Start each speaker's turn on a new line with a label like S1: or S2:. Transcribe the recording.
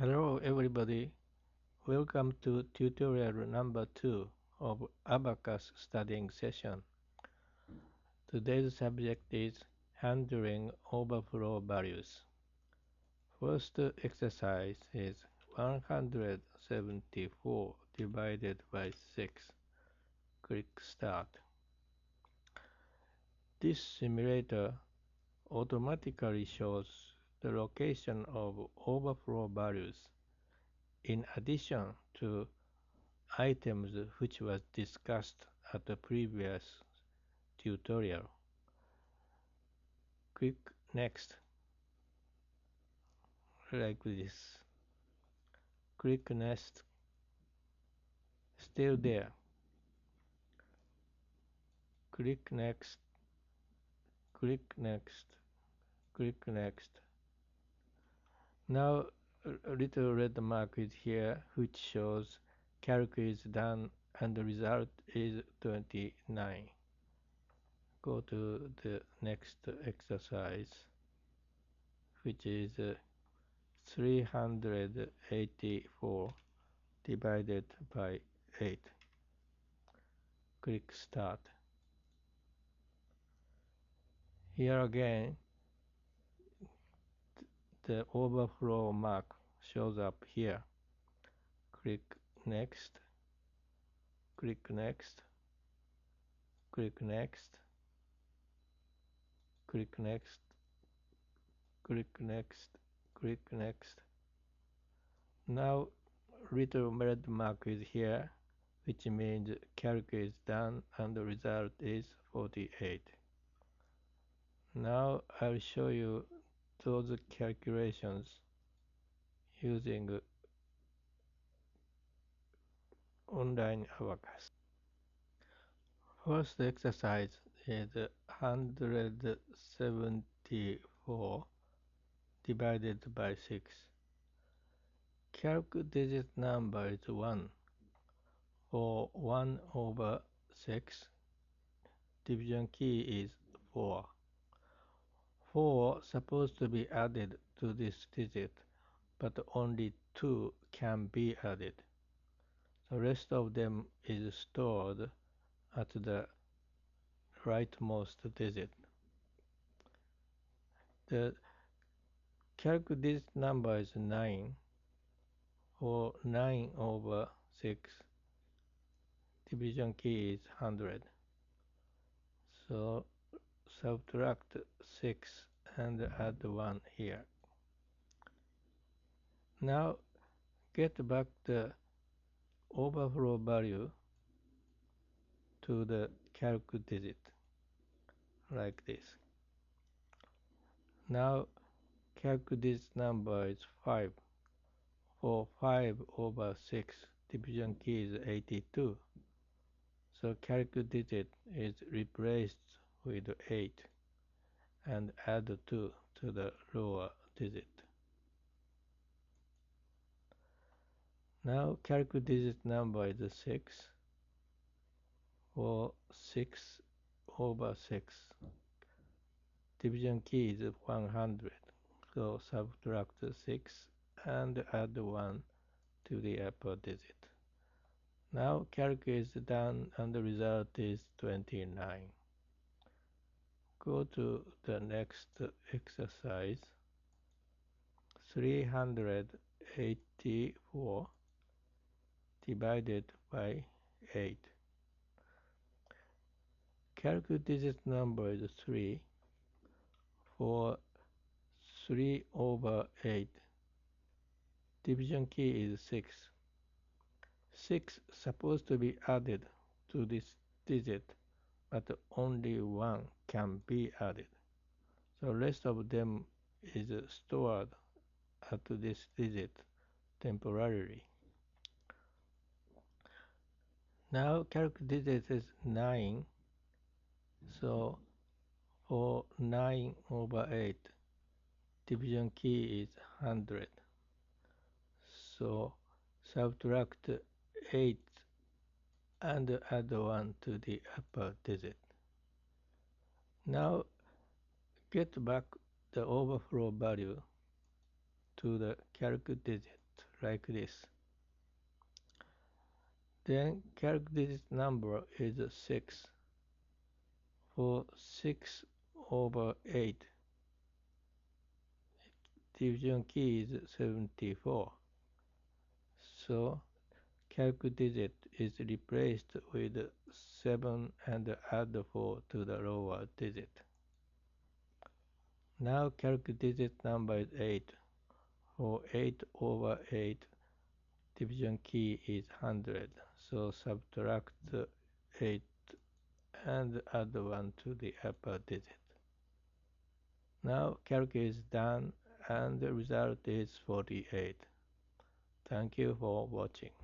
S1: Hello everybody. Welcome to tutorial number 2 of Abacus studying session. Today's subject is handling overflow values. First exercise is 174 divided by 6. Click Start. This simulator automatically shows the location of overflow values in addition to items which was discussed at the previous tutorial. Click Next like this. Click Next. Still there. Click Next. Click Next. Click Next. Now a little red mark is here which shows calc is done and the result is 29. Go to the next exercise which is uh, 384 divided by 8. Click Start. Here again, the overflow mark shows up here. Click Next. Click Next. Click Next. Click Next. Click Next. Click Next. Now little red mark is here, which means calc is done and the result is 48. Now I'll show you those calculations using online abacus. First exercise is 174 divided by 6. Calc digit number is 1 or 1 over 6. Division key is 4. 4 supposed to be added to this digit, but only 2 can be added. The rest of them is stored at the rightmost digit. The calc digit number is 9 or 9 over 6. Division key is 100. So subtract 6 and add 1 here. Now get back the overflow value to the calc digit like this. Now calc digit number is 5 for 5 over 6 division key is 82 so calc digit is replaced with 8 and add 2 to the lower digit. Now calc digit number is 6 or 6 over 6. Division key is 100 so subtract 6 and add 1 to the upper digit. Now calc is done and the result is 29. Go to the next exercise. 384 divided by 8. calculate digit number is 3 for 3 over 8 division key is 6. 6 supposed to be added to this digit, but only 1 can be added. The rest of them is stored at this digit temporarily. Now calc digit is 9, so for 9 over 8, division key is 100 so subtract 8 and add 1 to the upper digit. Now get back the overflow value to the calc digit like this. Then calc digit number is 6. For 6 over 8, division key is 74. So calc digit is replaced with 7 and add 4 to the lower digit. Now calc digit number is 8. For 8 over 8, division key is 100. So subtract 8 and add 1 to the upper digit. Now calc is done and the result is 48. Thank you for watching.